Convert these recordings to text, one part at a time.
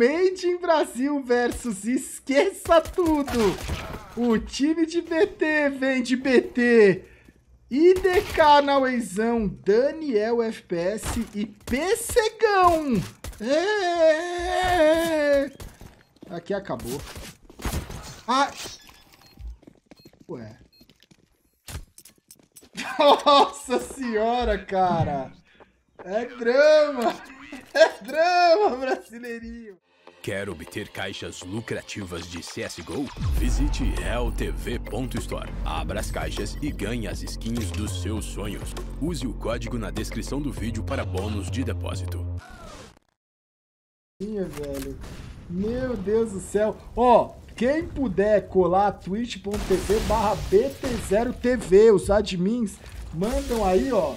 Made in Brasil versus Esqueça Tudo. O time de BT vem de BT. IDK na Weizão, Daniel FPS e PCgão. É... Aqui acabou. Ah. Ué. Nossa senhora, cara. É drama. É drama, brasileirinho. Quer obter caixas lucrativas de CSGO? Visite realtv.store. Abra as caixas e ganhe as skins dos seus sonhos. Use o código na descrição do vídeo para bônus de depósito. velho. Meu Deus do céu. Ó, quem puder colar twitch.tv barra BT0TV, os admins mandam aí, ó.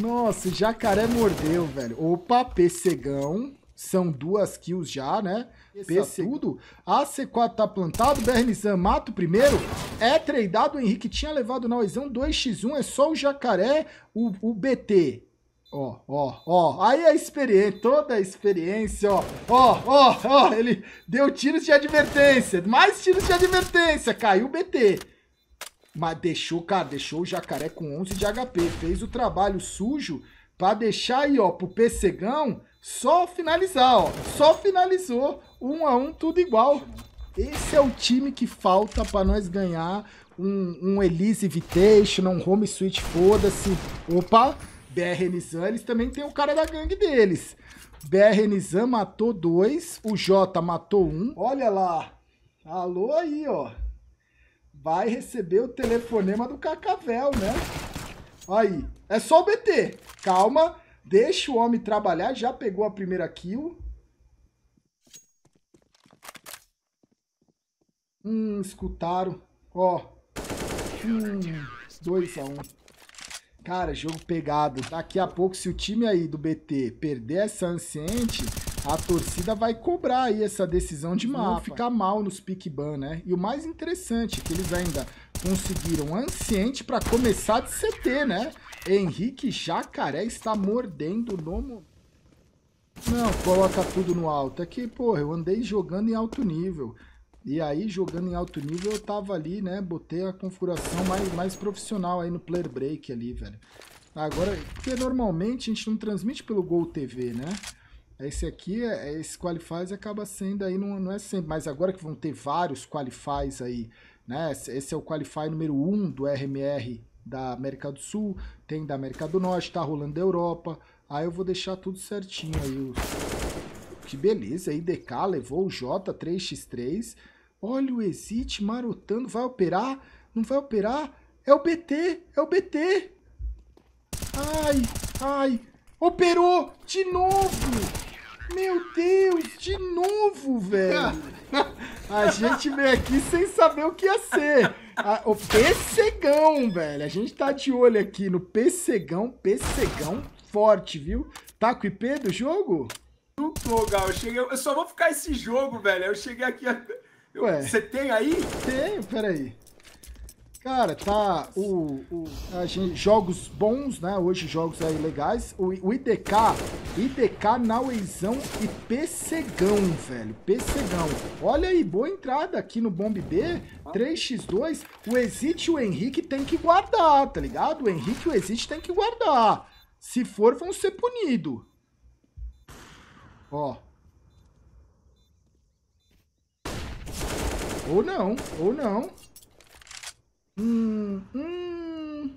Nossa, jacaré mordeu, velho. Opa, PCgão. São duas kills já, né? PC tudo. AC4 tá plantado. BRNizan mata o primeiro. É tradeado. O Henrique tinha levado na Oizão 2x1. É só o jacaré, o, o BT. Ó, ó, ó. Aí a experiência, toda a experiência, ó. Ó, ó, ó. Ele deu tiros de advertência. Mais tiros de advertência. Caiu o BT. Mas deixou, cara, deixou o jacaré com 11 de HP. Fez o trabalho sujo pra deixar aí, ó, pro PCgão só finalizar, ó. Só finalizou. Um a um, tudo igual. Esse é o time que falta para nós ganhar um, um Elise Invitation, um Home Switch, foda-se. Opa, BR Nizam, eles também tem o cara da gangue deles. BR Nizam matou dois, o J matou um. Olha lá. Alô aí, ó. Vai receber o telefonema do Cacavel, né? Aí. É só o BT. Calma. Deixa o homem trabalhar, já pegou a primeira kill. Hum, escutaram. Ó. Hum, 2x1. Um. Cara, jogo pegado. Daqui a pouco, se o time aí do BT perder essa anciente, a torcida vai cobrar aí essa decisão de mapa. ficar mal nos pick ban, né? E o mais interessante é que eles ainda conseguiram anciente para começar de CT, né? Henrique Jacaré está mordendo no... Não, coloca tudo no alto. É que, porra, eu andei jogando em alto nível. E aí, jogando em alto nível, eu tava ali, né? Botei a configuração mais, mais profissional aí no player break ali, velho. Agora, porque normalmente a gente não transmite pelo Gol TV, né? Esse aqui, é, esse Qualifies acaba sendo aí, não, não é sempre. Mas agora que vão ter vários Qualifies aí, né? Esse é o Qualify número 1 um do RMR da América do Sul, tem da América do Norte, tá rolando da Europa. Aí eu vou deixar tudo certinho aí. Que beleza, IDK levou o J3x3. Olha o Exit marotando, vai operar? Não vai operar? É o BT, é o BT. Ai, ai, operou de novo. Meu Deus, de novo, velho. A gente veio aqui sem saber o que ia ser. A, o PCgão, velho. A gente tá de olho aqui no PCgão, PCgão forte, viu? Tá com o IP do jogo? Não tô, Gal. Eu, cheguei, eu só vou ficar esse jogo, velho. Eu cheguei aqui. Ué. Você tem aí? Tenho, peraí. Cara, tá o, o a gente, jogos bons, né? Hoje jogos aí legais. O, o IDK, IDK, Nauezão e PCgão, velho. PCgão. Olha aí, boa entrada aqui no Bomb B. 3x2. O Exit e o Henrique tem que guardar, tá ligado? O Henrique e o Exit tem que guardar. Se for, vão ser punidos. Ó. Ou não, ou não. Hum, hum.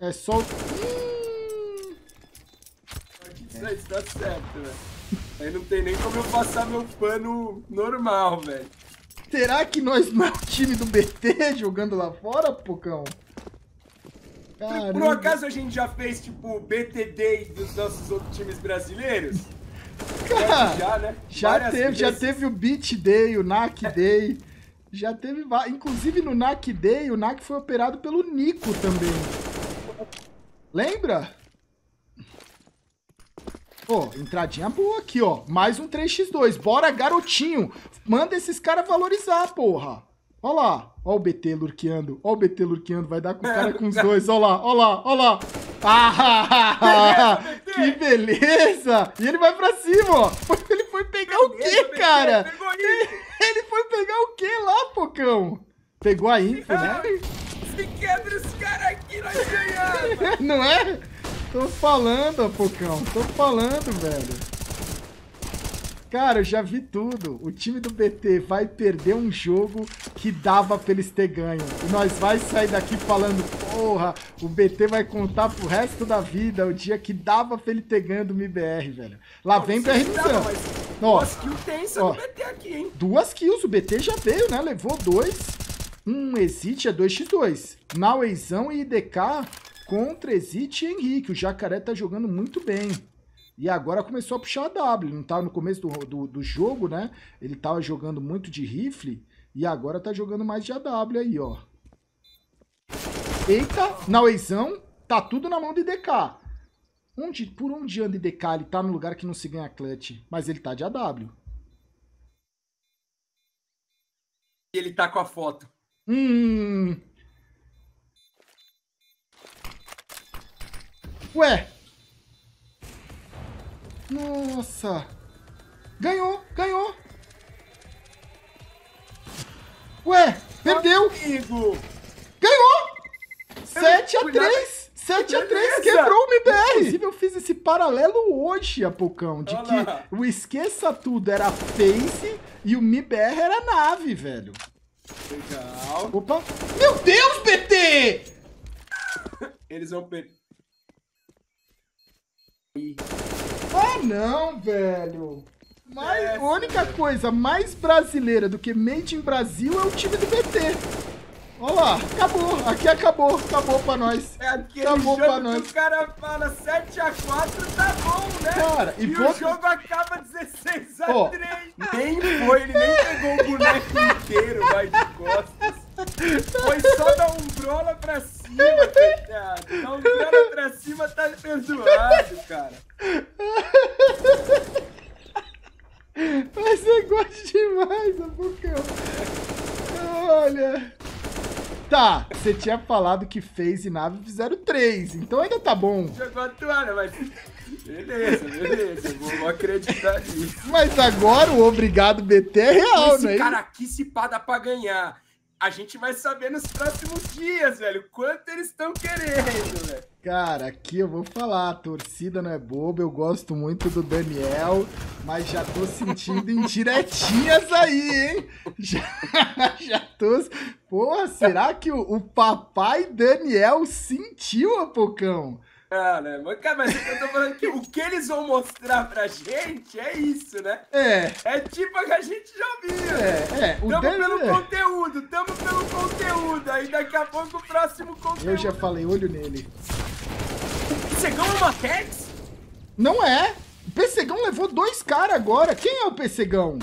É só. Hum. Isso tá certo, velho. Aí não tem nem como eu passar meu pano normal, velho. Será que nós não é o time do BT jogando lá fora, Pocão? Caramba. Por um acaso a gente já fez, tipo, BT Day dos nossos outros times brasileiros? Cara, já, né? Já teve, vezes. já teve o Beat Day, o NAC Day. Já teve Inclusive no NAC Day, o NAC foi operado pelo Nico também. Lembra? Pô, entradinha boa aqui, ó. Mais um 3x2. Bora, garotinho. Manda esses caras valorizar, porra. Ó lá, ó o BT lurqueando, ó o BT lurqueando, vai dar com o cara com os dois, ó lá, ó lá, ó lá. Ah, que beleza! E ele vai pra cima, ó. Ele foi pegar o quê, cara? Ele foi pegar o quê lá, Pocão? Pegou a info, né? Se quebra os caras aqui, nós ganhamos! Não é? Tô falando, Pocão, tô falando, velho. Cara, eu já vi tudo. O time do BT vai perder um jogo que dava pra eles ter ganho. E nós vai sair daqui falando, porra, o BT vai contar pro resto da vida o dia que dava pra ele ter ganho do MIBR, velho. Lá vem BR no Duas kills tensa do BT aqui, hein? Duas kills, o BT já veio, né? Levou dois. Um Exit é 2x2. Nauezão e IDK contra Exit e Henrique. O Jacaré tá jogando muito bem. E agora começou a puxar a W. Não tava no começo do, do, do, jogo, né? Ele tava jogando muito de rifle. E agora tá jogando mais de AW aí, ó. Eita, Nauezão. Tá tudo na mão de DK. Onde, por onde anda DK? Ele tá no lugar que não se ganha clutch. Mas ele tá de AW. E ele tá com a foto. Hum. Ué, nossa! Ganhou, ganhou! Ué, perdeu! Amigo. Ganhou! 7 a 3 7 a 3 quebrou o MBR! Inclusive, eu fiz esse paralelo hoje, Apocão, de Olá. que o Esqueça Tudo era Face e o MBR era nave, velho. Legal. Opa! Meu Deus, BT! Eles vão perder. Ah, não, velho. Mas a única coisa mais brasileira do que Made in Brasil é o time do BT. Olha lá, acabou. Aqui acabou. Acabou pra nós. É aquele acabou jogo pra nós. o cara fala 7x4, tá bom, né? Cara, e, e vou... o jogo acaba 16x3. Oh. Nem foi, ele nem pegou o boneco inteiro, vai de costas. Foi só dar um brola pra cima, coitado. Dar um brola pra cima tá perdoado, cara. Mas eu gosto demais, Abucão. Olha. Tá, você tinha falado que fez e nave fizeram três, então ainda tá bom. Jogou a toalha, mas. Beleza, beleza, vou acreditar nisso. Mas agora o obrigado BT é real, Esse né? Esse cara aqui se pada pra ganhar a gente vai saber nos próximos dias, velho, quanto eles estão querendo, velho. Cara, aqui eu vou falar, a torcida não é boba, eu gosto muito do Daniel, mas já tô sentindo indiretinhas aí, hein? Já, já tô... Porra, será que o, o papai Daniel sentiu, Apocão? Ah, né? Mas, cara, mas eu tô falando que o que eles vão mostrar pra gente é isso, né? É. É tipo a que a gente já viu. É, é. O tamo pelo é. conteúdo, tamo pelo conteúdo. Aí daqui a pouco o próximo conteúdo. Eu já falei, olho nele. O Pessegão é uma Tex? Não é. O Pessegão levou dois caras agora. Quem é o Pessegão?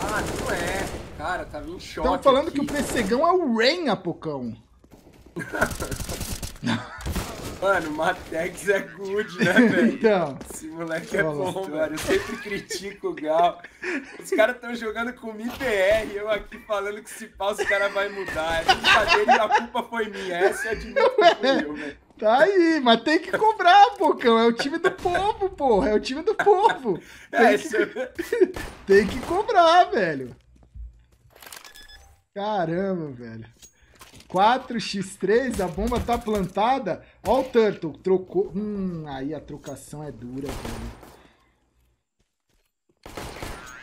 Ah, não é. Cara, tava em choque. Estão falando aqui. que o Pessegão é o Rain, Apocão. Mano, Matex é good, né, velho? Então. Esse moleque é bom, mano. Eu sempre critico o Gal. Os caras estão jogando com MIPR, eu aqui falando que se pau os caras vai mudar. É brincadeira e a culpa foi minha. Essa é de mim, eu, velho. Tá aí, mas tem que cobrar, Pocão. É o time do povo, porra. É o time do povo. Tem, é, que... tem que cobrar, velho. Caramba, velho. 4x3, a bomba tá plantada. Ó o Turtle, trocou. Hum, aí a trocação é dura, velho.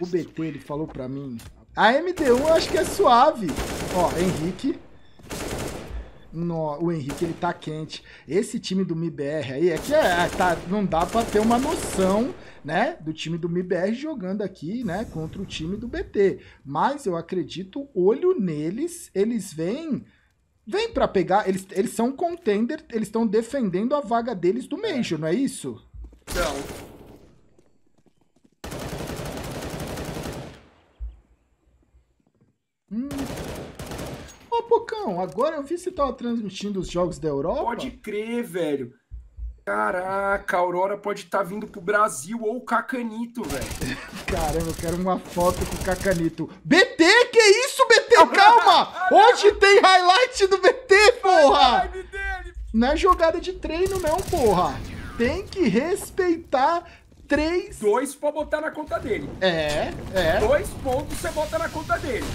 O BT, ele falou pra mim. A MD1 eu acho que é suave. Ó, Henrique. No, o Henrique, ele tá quente. Esse time do MIBR aí é que é, tá, não dá pra ter uma noção, né, do time do MIBR jogando aqui, né, contra o time do BT. Mas eu acredito, olho neles, eles vêm vem para pegar. Eles, eles são contender, eles estão defendendo a vaga deles do Major, não é isso? Não. Hum. Ô, Pocão, agora eu vi que você tava transmitindo os jogos da Europa. Pode crer, velho. Caraca, a Aurora pode estar tá vindo pro Brasil ou o Cacanito, velho. Caramba, eu quero uma foto com o Cacanito. BT, Calma! Hoje tem highlight do BT, porra! Não é jogada de treino, não, porra. Tem que respeitar três. Dois pra botar na conta dele. É, é. Dois pontos você bota na conta dele.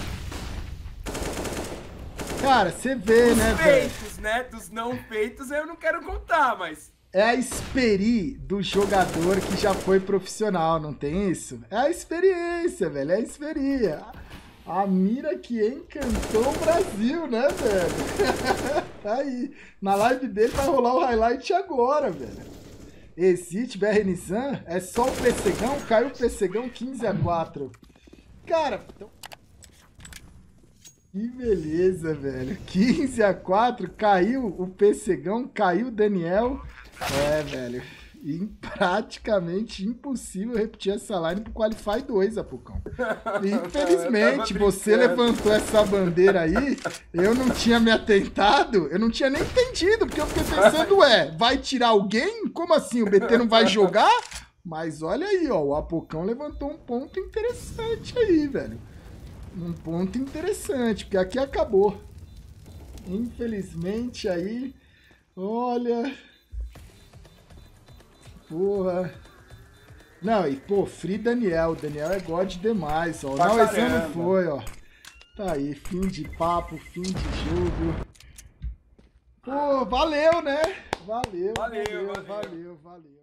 Cara, você vê, Dos né, feitos, né? Dos não feitos eu não quero contar, mas é a experi do jogador que já foi profissional, não tem isso? É a experiência, velho, é a experiência. A mira que encantou o Brasil, né, velho? tá aí. Na live dele vai rolar o highlight agora, velho. Exit BR Nissan é só o Pessegão, caiu o Pessegão 15 a 4. Cara, então... Que beleza, velho. 15 a 4, caiu o Pessegão, caiu o Daniel. É, velho. Praticamente impossível repetir essa line pro Qualify 2, Apucão. Infelizmente, você levantou essa bandeira aí, eu não tinha me atentado, eu não tinha nem entendido, porque eu fiquei pensando, ué, vai tirar alguém? Como assim? O BT não vai jogar? Mas olha aí, ó, o Apocão levantou um ponto interessante aí, velho. Um ponto interessante, porque aqui acabou. Infelizmente aí, olha, Porra. Não, e pô, Free Daniel. Daniel é God demais, ó. Não, esse ano foi, ó. Tá aí, fim de papo, fim de jogo. Pô, valeu, né? Valeu, valeu, valeu, valeu. valeu. valeu.